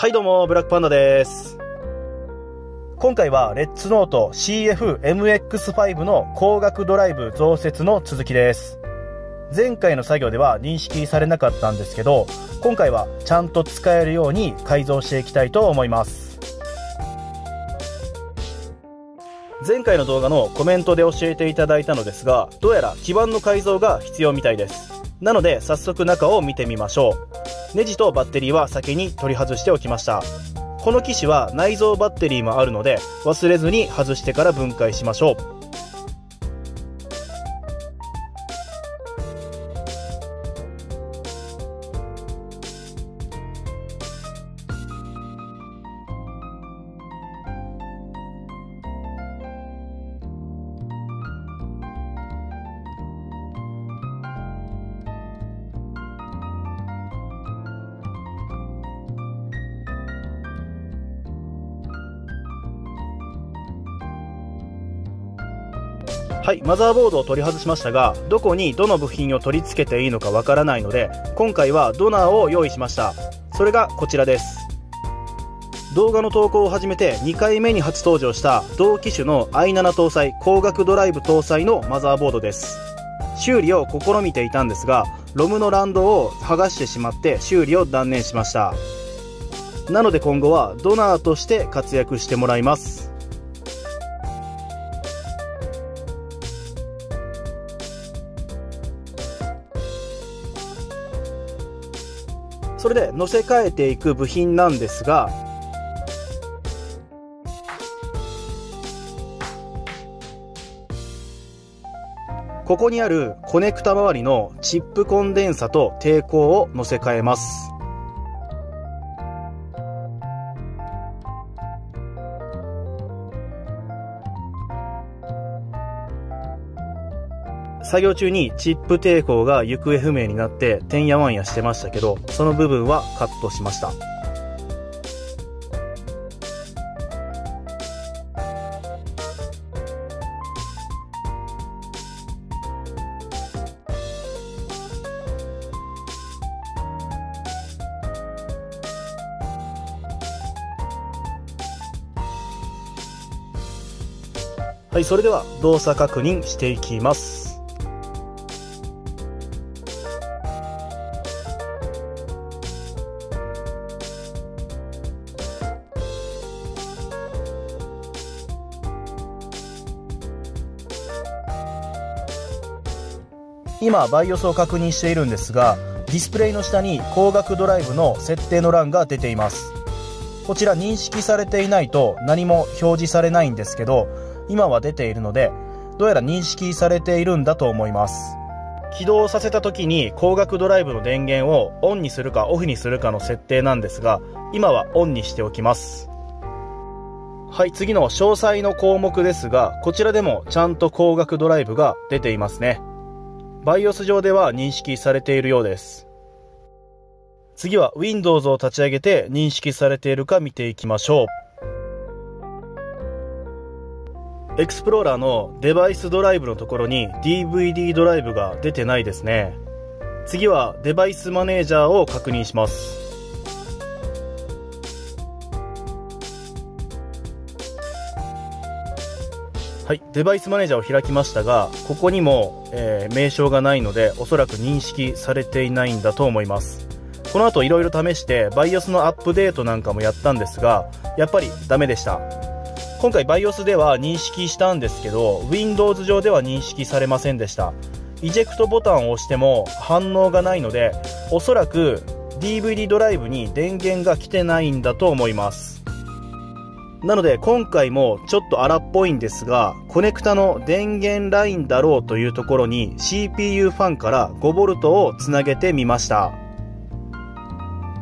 はいどうも、ブラックパンダです。今回は、レッツノート CF-MX5 の光学ドライブ増設の続きです。前回の作業では認識されなかったんですけど、今回はちゃんと使えるように改造していきたいと思います。前回の動画のコメントで教えていただいたのですが、どうやら基板の改造が必要みたいです。なので早速中を見てみましょう。ネジとバッテリーは先に取り外しておきました。この機種は内蔵バッテリーもあるので忘れずに外してから分解しましょう。はい、マザーボードを取り外しましたが、どこにどの部品を取り付けていいのかわからないので、今回はドナーを用意しました。それがこちらです。動画の投稿を始めて2回目に初登場した同機種の i7 搭載光学ドライブ搭載のマザーボードです。修理を試みていたんですが、ロムのランドを剥がしてしまって修理を断念しました。なので今後はドナーとして活躍してもらいます。それで乗せ替えていく部品なんですがここにあるコネクタ周りのチップコンデンサと抵抗を乗せ替えます。作業中にチップ抵抗が行方不明になっててんやわんやしてましたけど、その部分はカットしました。はい、それでは動作確認していきます。今バイオスを確認しているんですがディスプレイの下に光学ドライブの設定の欄が出ています。こちら認識されていないと何も表示されないんですけど今は出ているのでどうやら認識されているんだと思います。起動させた時に光学ドライブの電源をオンにするかオフにするかの設定なんですが今はオンにしておきます。はい次の詳細の項目ですがこちらでもちゃんと光学ドライブが出ていますね。BIOS 上では認識されているようです。次は Windows を立ち上げて認識されているか見ていきましょう。エクスプローラーのデバイスドライブのところに DVD ドライブが出てないですね。次はデバイスマネージャーを確認します。はい、デバイスマネージャーを開きましたが、ここにも、えー、名称がないので、おそらく認識されていないんだと思います。この後いろいろ試して、BIOS のアップデートなんかもやったんですが、やっぱりダメでした。今回 BIOS では認識したんですけど、Windows 上では認識されませんでした。イジェクトボタンを押しても反応がないので、おそらく DVD ドライブに電源が来てないんだと思います。なので今回もちょっと荒っぽいんですが、コネクタの電源ラインだろうというところに CPU ファンから 5V をつなげてみました。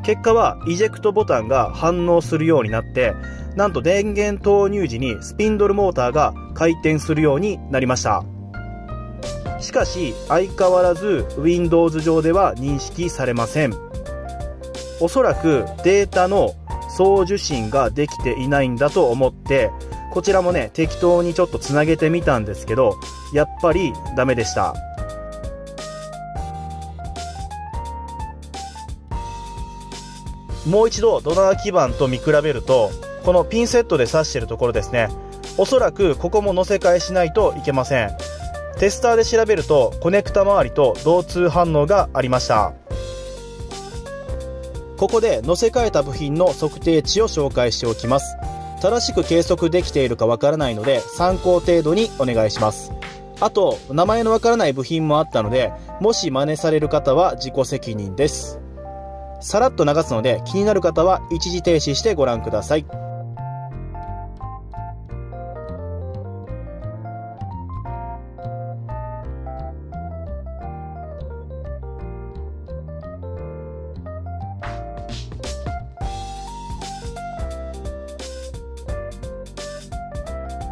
結果はイジェクトボタンが反応するようになって、なんと電源投入時にスピンドルモーターが回転するようになりました。しかし相変わらず Windows 上では認識されません。おそらくデータの送受信ができていないんだと思って、こちらもね、適当にちょっとつなげてみたんですけど、やっぱりダメでした。もう一度ドナー基板と見比べるとこのピンセットで挿しているところですねおそらくここも乗せ替えしないといけませんテスターで調べるとコネクタ周りと同通反応がありましたここで載せ替えた部品の測定値を紹介しておきます。正しく計測できているかわからないので参考程度にお願いします。あと名前のわからない部品もあったのでもし真似される方は自己責任です。さらっと流すので気になる方は一時停止してご覧ください。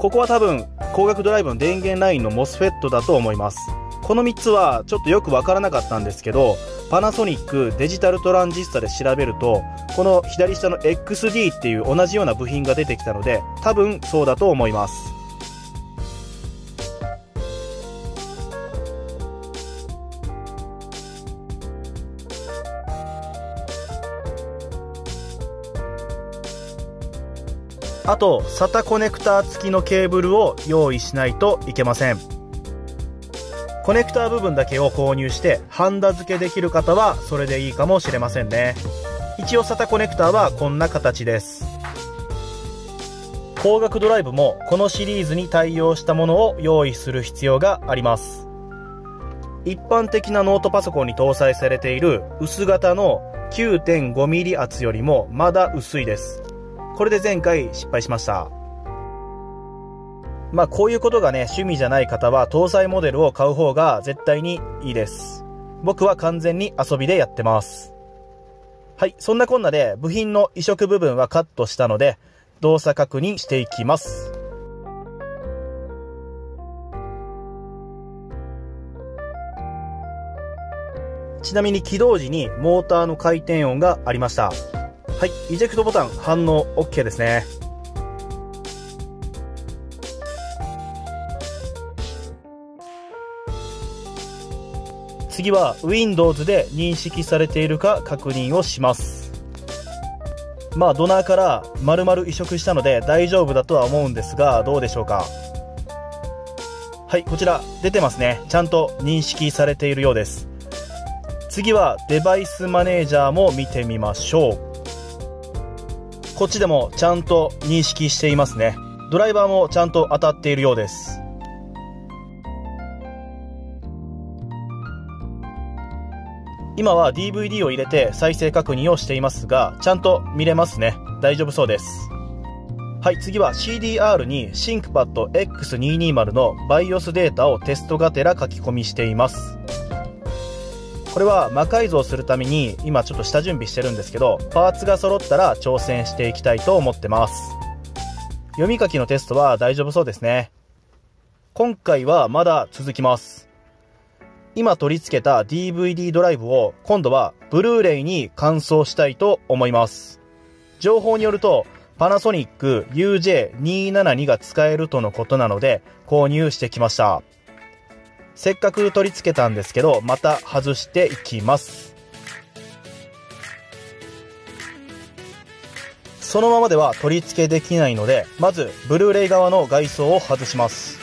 ここは多分光学ドライブの電源ラインの MOSFET だと思います。この3つはちょっとよくわからなかったんですけどパナソニックデジタルトランジスタで調べるとこの左下の XD っていう同じような部品が出てきたので多分そうだと思います。あと SATA コネクター付きのケーブルを用意しないといけません。コネクター部分だけを購入してハンダ付けできる方はそれでいいかもしれませんね。一応 SATA コネクターはこんな形です。光学ドライブもこのシリーズに対応したものを用意する必要があります。一般的なノートパソコンに搭載されている薄型の 9.5mm 厚よりもまだ薄いです。これで前回失敗しました。まあこういうことがね、趣味じゃない方は搭載モデルを買う方が絶対にいいです。僕は完全に遊びでやってます。はい、そんなこんなで部品の移植部分はカットしたので、動作確認していきます。ちなみに起動時にモーターの回転音がありました。はい、イジェクトボタン反応 OK ですね。次は Windows で認識されているか確認をします。まあドナーから丸々移植したので大丈夫だとは思うんですがどうでしょうかはいこちら出てますねちゃんと認識されているようです次はデバイスマネージャーも見てみましょうこっちでもちゃんと認識していますね。ドライバーもちゃんと当たっているようです。今は DVD を入れて再生確認をしていますが、ちゃんと見れますね。大丈夫そうです。はい、次は CDR に ThinkPad X220 の BIOS データをテストがてら書き込みしています。これは魔改造するために今ちょっと下準備してるんですけど、パーツが揃ったら挑戦していきたいと思ってます。読み書きのテストは大丈夫そうですね。今回はまだ続きます。今取り付けた DVD ドライブを今度はブルーレイに換装したいと思います。情報によるとパナソニック UJ272 が使えるとのことなので購入してきました。せっかく取り付けたんですけど、また外していきます。そのままでは取り付けできないので、まず、ブルーレイ側の外装を外します。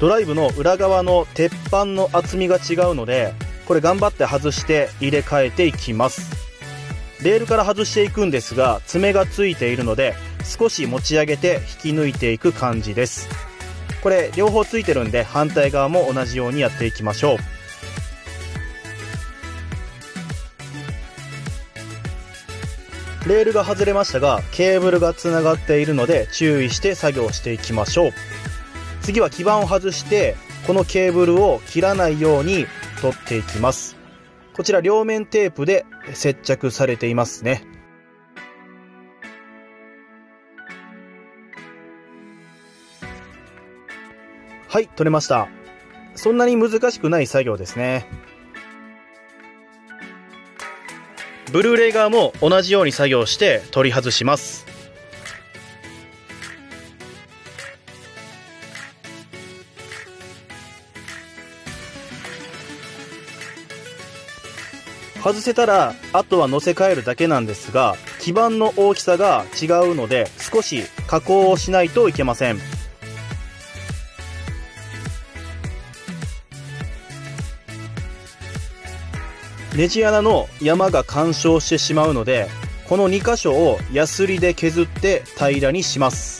ドライブの裏側の鉄板の厚みが違うので、これ頑張って外して入れ替えていきます。レールから外していくんですが爪がついているので少し持ち上げて引き抜いていく感じです。これ両方ついてるんで反対側も同じようにやっていきましょう。レールが外れましたがケーブルがつながっているので注意して作業していきましょう。次は基板を外してこのケーブルを切らないように取っていきます。こちら両面テープで接着されていますね。はい、取れました。そんなに難しくない作業ですね。ブルーレイ側も同じように作業して取り外します。外せたら、あとは乗せ替えるだけなんですが、基板の大きさが違うので、少し加工をしないといけません。ネジ穴の山が干渉してしまうので、この2箇所をヤスリで削って平らにします。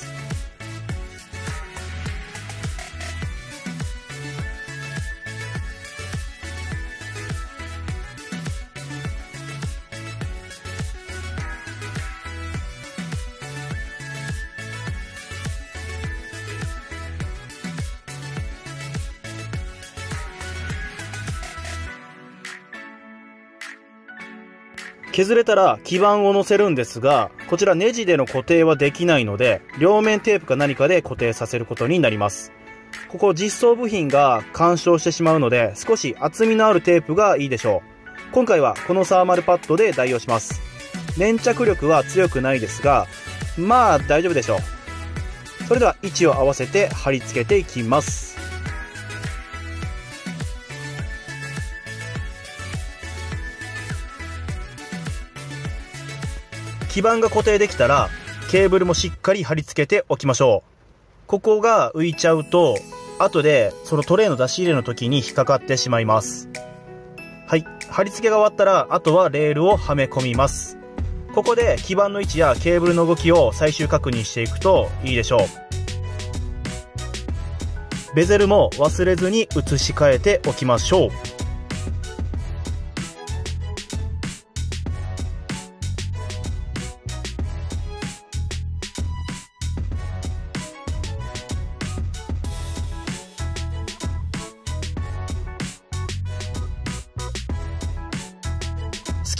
削れたら基板を乗せるんですが、こちらネジでの固定はできないので、両面テープか何かで固定させることになります。ここ実装部品が干渉してしまうので、少し厚みのあるテープがいいでしょう。今回はこのサーマルパッドで代用します。粘着力は強くないですが、まあ大丈夫でしょう。それでは位置を合わせて貼り付けていきます。基板が固定できたら、ケーブルもしっかり貼り付けておきましょう。ここが浮いちゃうと、後でそのトレイの出し入れの時に引っかかってしまいます。はい。貼り付けが終わったら、あとはレールをはめ込みます。ここで基板の位置やケーブルの動きを最終確認していくといいでしょう。ベゼルも忘れずに移し替えておきましょう。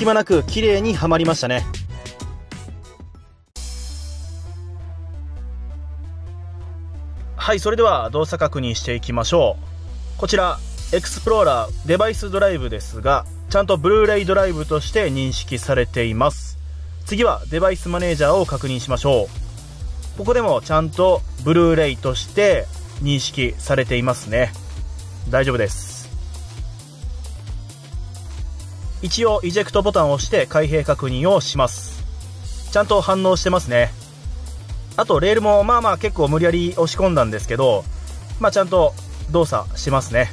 隙間なく綺麗にはまりましたね。はいそれでは動作確認していきましょう。こちらエクスプローラーデバイスドライブですがちゃんとブルーレイドライブとして認識されています。次はデバイスマネージャーを確認しましょう。ここでもちゃんとブルーレイとして認識されていますね。大丈夫です。一応イジェクトボタンを押して開閉確認をしますちゃんと反応してますねあとレールもまあまあ結構無理やり押し込んだんですけどまあちゃんと動作しますね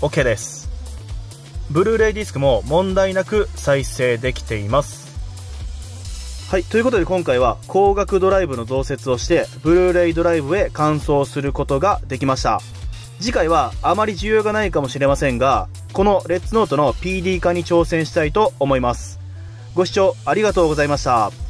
OK ですブルーレイディスクも問題なく再生できていますはい。ということで今回は光学ドライブの増設をして、ブルーレイドライブへ換装することができました。次回はあまり需要がないかもしれませんが、このレッツノートの PD 化に挑戦したいと思います。ご視聴ありがとうございました。